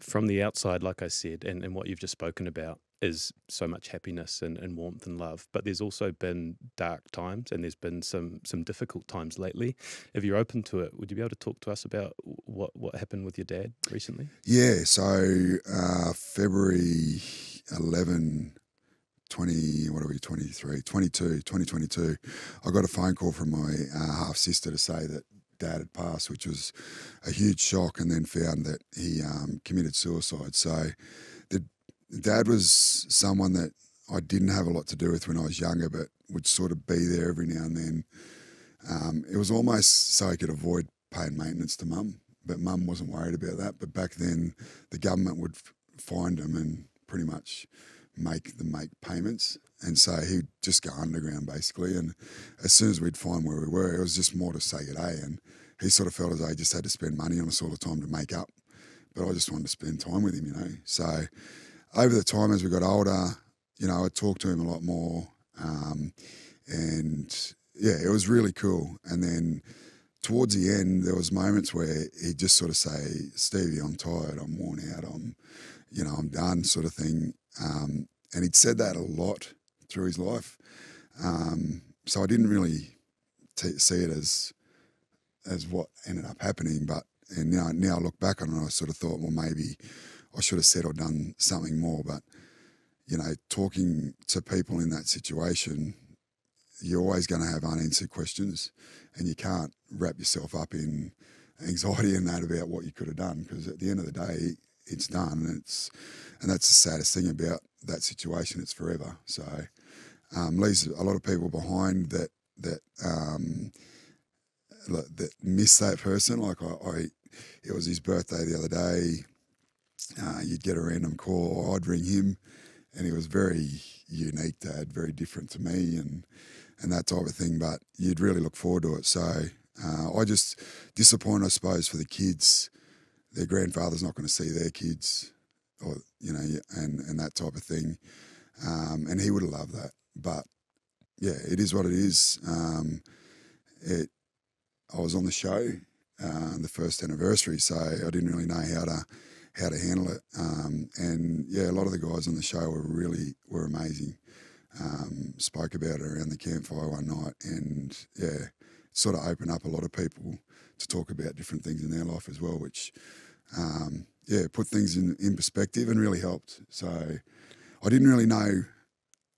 from the outside, like I said, and, and what you've just spoken about, is so much happiness and, and warmth and love. But there's also been dark times and there's been some some difficult times lately. If you're open to it, would you be able to talk to us about what, what happened with your dad recently? Yeah, so uh, February 11, 20, what are we, 23, 22, 2022, I got a phone call from my uh, half sister to say that dad had passed, which was a huge shock, and then found that he um, committed suicide. So the dad was someone that I didn't have a lot to do with when I was younger, but would sort of be there every now and then. Um, it was almost so I could avoid paying maintenance to mum, but mum wasn't worried about that. But back then, the government would f- find him and pretty much make them make payments. And so he'd just go underground basically. And as soon as we'd find where we were, it was just more to say good day. And he sort of felt as though he just had to spend money on us all the time to make up. But I just wanted to spend time with him, you know. So over the time as we got older, you know, I talked to him a lot more. Um, and yeah, it was really cool. And then towards the end, there was moments where he'd just sort of say, Stevie, I'm tired, I'm worn out, I'm, you know, I'm done sort of thing. Um, and he'd said that a lot through his life. Um, so I didn't really t- see it as as what ended up happening. But and now now I look back on it, I sort of thought, well, maybe I should have said or done something more. But you know, talking to people in that situation, you're always going to have unanswered questions, and you can't wrap yourself up in anxiety and that about what you could have done because at the end of the day, it's done, and it's and that's the saddest thing about that situation. It's forever. So um, leaves a lot of people behind that that um, that miss that person. Like I, I, it was his birthday the other day. Uh, you'd get a random call, or I'd ring him, and he was very unique dad, very different to me, and and that type of thing. But you'd really look forward to it. So uh, I just disappoint, I suppose, for the kids. Their grandfather's not going to see their kids, or you know, and and that type of thing. Um, and he would have loved that, but yeah, it is what it is. Um, it I was on the show, uh, the first anniversary, so I didn't really know how to how to handle it. Um, and yeah, a lot of the guys on the show were really were amazing. Um, spoke about it around the campfire one night, and yeah, sort of open up a lot of people to talk about different things in their life as well, which um, yeah, put things in, in perspective and really helped. So I didn't really know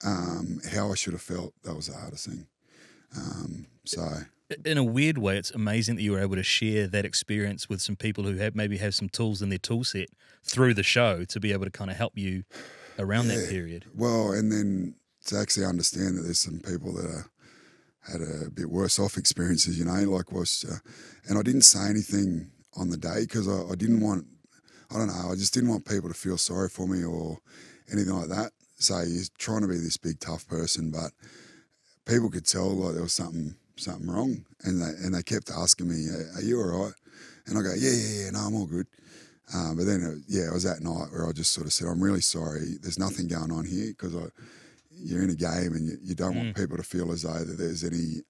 um, how I should have felt. That was the hardest thing. Um, so in a weird way, it's amazing that you were able to share that experience with some people who have maybe have some tools in their tool set through the show to be able to kind of help you around yeah. that period. Well, and then to actually understand that there's some people that are, had a bit worse off experiences, you know, like was, uh, and I didn't say anything on the day because I, I didn't want, I don't know, I just didn't want people to feel sorry for me or anything like that. So you're trying to be this big tough person, but people could tell like there was something something wrong, and they and they kept asking me, "Are you all right?" And I go, "Yeah, yeah, yeah, no, I'm all good." Um, but then, it, yeah, it was that night where I just sort of said, "I'm really sorry. There's nothing going on here because you're in a game and you, you don't mm. want people to feel as though that there's any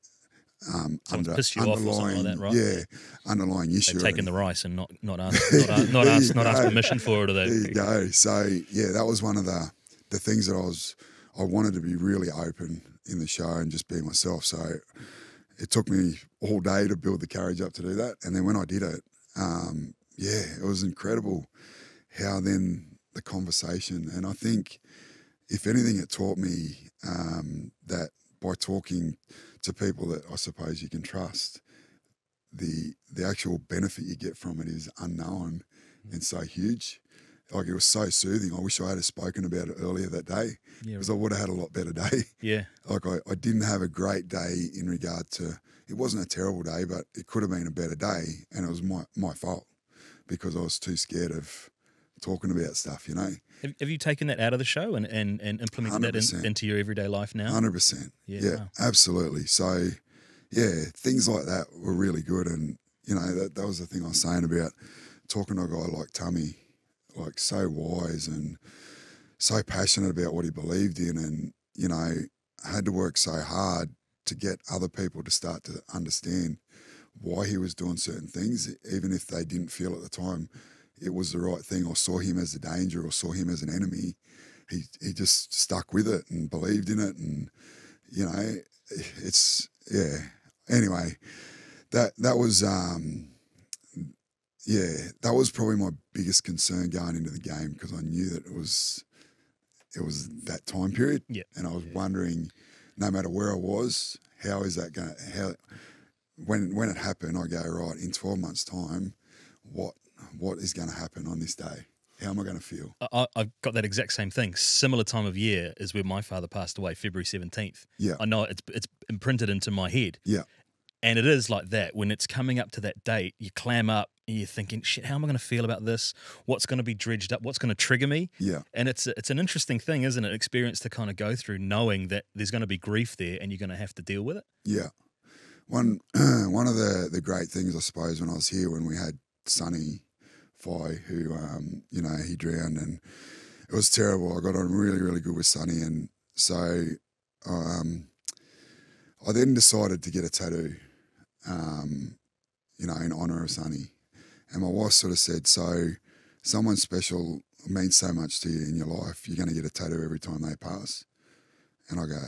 um, under, underlying, like that, right? yeah, underlying issue. They've taken the rice and not not asked not, ask, not, ask, not ask permission for it. Or there you go. So yeah, that was one of the the things that I was I wanted to be really open in the show and just be myself. So it took me all day to build the courage up to do that. And then when I did it, um, yeah, it was incredible how then the conversation. And I think, if anything, it taught me um, that by talking to people that I suppose you can trust, the the actual benefit you get from it is unknown and so huge like it was so soothing. I wish I had spoken about it earlier that day because yeah. I would have had a lot better day. Yeah. Like I, I didn't have a great day in regard to it wasn't a terrible day, but it could have been a better day. And it was my, my fault because I was too scared of talking about stuff, you know. Have, have you taken that out of the show and, and, and implemented 100%. that in, into your everyday life now? 100%. Yeah, yeah wow. absolutely. So, yeah, things like that were really good. And, you know, that, that was the thing I was saying about talking to a guy like Tummy like so wise and so passionate about what he believed in and you know had to work so hard to get other people to start to understand why he was doing certain things even if they didn't feel at the time it was the right thing or saw him as a danger or saw him as an enemy. He he just stuck with it and believed in it, and you know, it's yeah. Anyway, that that was um, yeah, that was probably my biggest concern going into the game because I knew that it was it was that time period, Yeah. and I was Yeah. wondering, no matter where I was, how is that going? How when when it happened, I go right in twelve months' time, what what is going to happen on this day? How am I going to feel? I- I've got that exact same thing. Similar time of year is when my father passed away, February seventeenth. Yeah, I know it's it's imprinted into my head. Yeah. And it is like that. When it's coming up to that date, you clam up and you're thinking, shit, how am I going to feel about this? What's going to be dredged up? What's going to trigger me? yeah, And it's it's an interesting thing, isn't it? Experience to kind of go through, knowing that there's going to be grief there, and you're going to have to deal with it. yeah. One one of the the great things I suppose when I was here when we had Sonny Fai, who um, you know he drowned and it was terrible. I got on really really good with Sonny, and so um, I then decided to get a tattoo, um, you know, in honor of Sonny. And my wife sort of said, "So, someone special means so much to you in your life. You're going to get a tattoo every time they pass." And I go,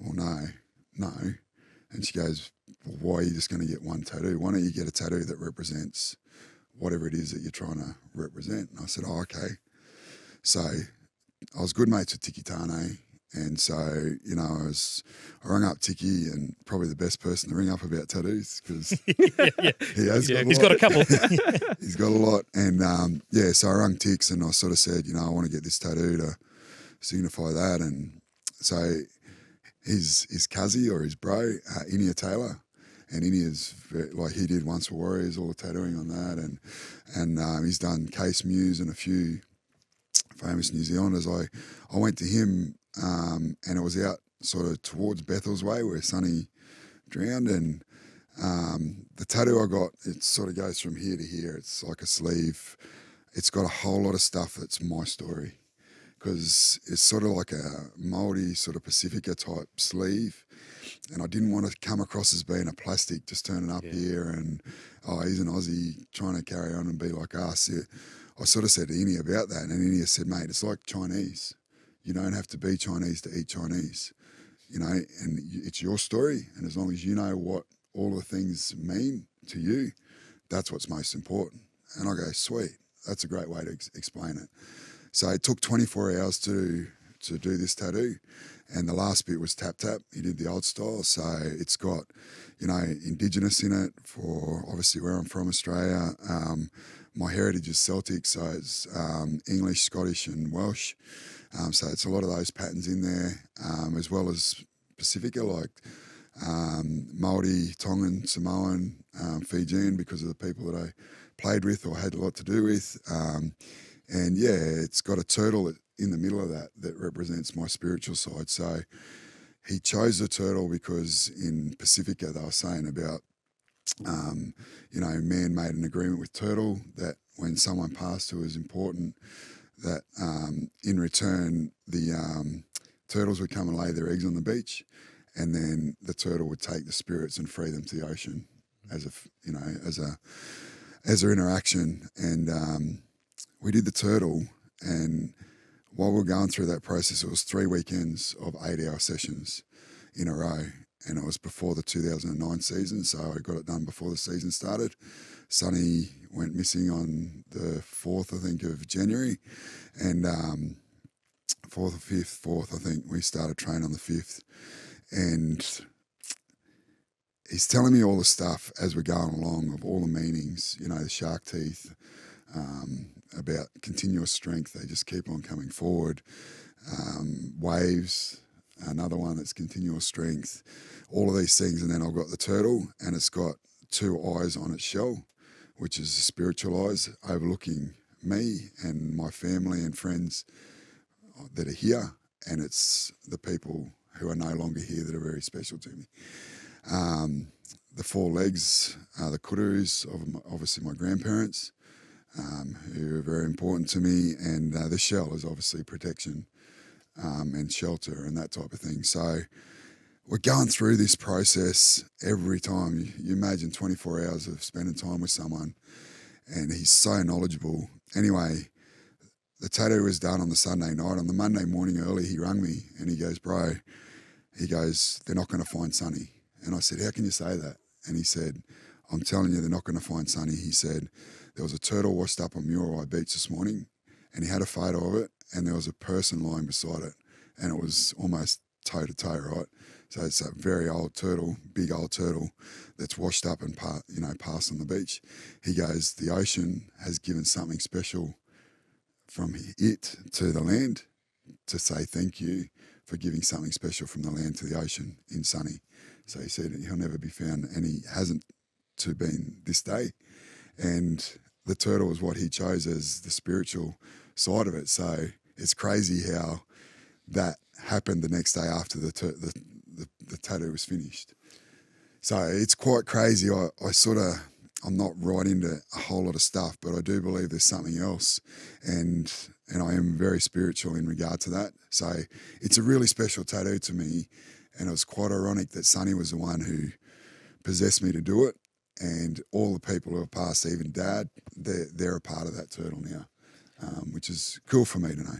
"Well, no, no." And she goes, well, "Why are you just going to get one tattoo? Why don't you get a tattoo that represents whatever it is that you're trying to represent?" And I said, "Oh, okay." So I was good mates with Tiki Taane. And so, you know, I was, I rang up Tiki and probably the best person to ring up about tattoos because yeah, yeah. he has yeah. got a He's lot. got a couple. He's got a lot. And um, yeah, so I rung Tix and I sort of said, you know, I want to get this tattoo to signify that. And so his his cuzzy or his bro, uh, Inia Taylor, and very, like he did once for Warriors, all the tattooing on that, and and um, he's done Case Muse and a few famous New Zealanders. I I went to him um, and it was out sort of towards Bethells Way where Sonny drowned and. Um, the tattoo I got, it sort of goes from here to here. It's like a sleeve. It's got a whole lot of stuff that's my story because it's sort of like a Maori sort of Pacifica type sleeve. And I didn't want to come across as being a plastic, just turning up Yeah. here and, oh, he's an Aussie trying to carry on and be like us. I sort of said to Innie about that, and Innie said, mate, it's like Chinese. You don't have to be Chinese to eat Chinese, you know, and it's your story. And as long as you know what all the things mean to you, that's what's most important. And I go, sweet, that's a great way to ex- explain it. So it took 24 hours to to do this tattoo, and the last bit was tap tap. He did the old style, so it's got you know indigenous in it for obviously where I'm from, Australia. Um, my heritage is Celtic, so it's um, English, Scottish, and Welsh. Um, so it's a lot of those patterns in there, um, as well as Pacifica, like um, Maori, Tongan, Samoan, um, Fijian, because of the people that I played with or had a lot to do with. Um, and yeah, it's got a turtle in the middle of that that represents my spiritual side. So he chose the turtle because in Pacifica they were saying about, um, you know, man made an agreement with turtle that when someone passed who was important, that um, in return the um, turtles would come and lay their eggs on the beach, and then the turtle would take the spirits and free them to the ocean as a you know as a as their interaction. And um, we did the turtle, and while we're going through that process, it was three weekends of eight-hour sessions in a row, and it was before the 2009 season, so I got it done before the season started. Sonny went missing on the fourth, I think, of January, and um, fourth or fifth, fourth, I think we started training on the fifth, and he's telling me all the stuff as we're going along of all the meanings, you know, the shark teeth, um, about continuous strength. They just keep on coming forward. Um, waves, another one that's continuous strength. All of these things, and then I've got the turtle, and it's got two eyes on its shell, which is spiritual eyes overlooking me and my family and friends that are here, and it's the people who are no longer here that are very special to me. Um, the four legs are the kurus of my, obviously my grandparents, um, who are very important to me, and uh, the shell is obviously protection um, and shelter and that type of thing. So we're going through this process every time. You, you imagine 24 hours of spending time with someone, and he's so knowledgeable. Anyway, the tattoo was done on the Sunday night. On the Monday morning early, he rang me and he goes, Bro, he goes, They're not going to find Sonny. And I said, How can you say that? And he said, I'm telling you, they're not going to find Sonny. He said, There was a turtle washed up on Muriwai Beach this morning and he had a photo of it and there was a person lying beside it and it was almost toe to toe, right? So it's a very old turtle, big old turtle that's washed up and pa- you know passed on the beach. He goes, the ocean has given something special from it to the land to say thank you for giving something special from the land to the ocean in Sonny. So he said he'll never be found, and he hasn't to been this day. And the turtle is what he chose as the spiritual side of it. So it's crazy how that happened the next day after the tur- the, the, the tattoo was finished. So it's quite crazy. I, I sort of I'm not right into a whole lot of stuff, but I do believe there's something else, and and I am very spiritual in regard to that. So it's a really special tattoo to me, and it was quite ironic that Sonny was the one who possessed me to do it, and all the people who have passed, even Dad, they're they're a part of that turtle now, um, which is cool for me to know.